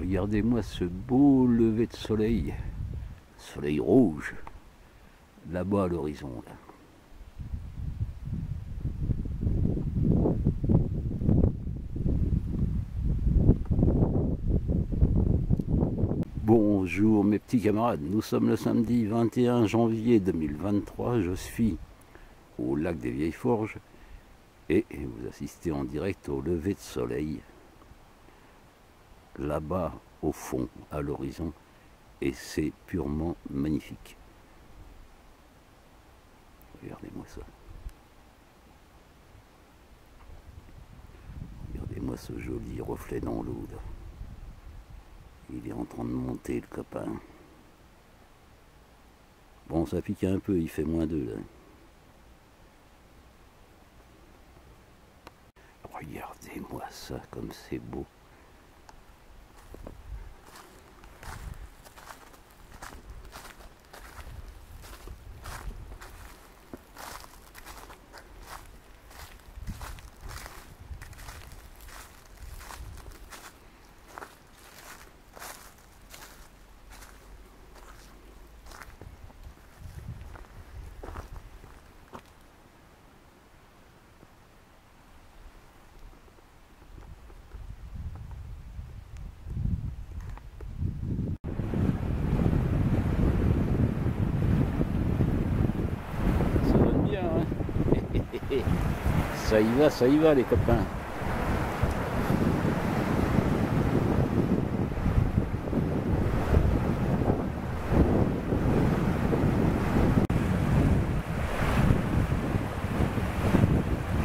Regardez-moi ce beau lever de soleil. Soleil rouge. Là-bas à l'horizon. Bonjour mes petits camarades, nous sommes le samedi 21 janvier 2023, je suis au lac des Vieilles Forges et vous assistez en direct au lever de soleil là-bas au fond, à l'horizon, et c'est purement magnifique. Regardez-moi ça. Regardez-moi ce joli reflet dans l'eau. Il est en train de monter le copain. Bon, ça pique un peu, il fait moins deux là. Regardez-moi ça, comme c'est beau. Ça y va, ça y va les copains.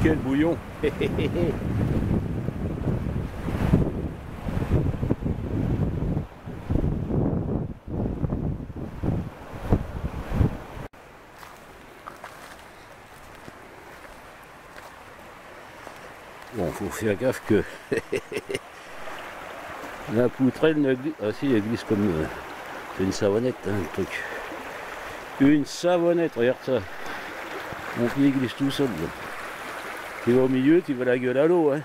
Quel bouillon Bon, faut faire gaffe que la poutrelle ne glisse. Ah si, elle glisse comme. Euh, c'est une savonnette, hein, le truc. Une savonnette, regarde ça. Mon pied glisse tout seul. Tu vas au milieu, tu vas la gueule à l'eau, hein.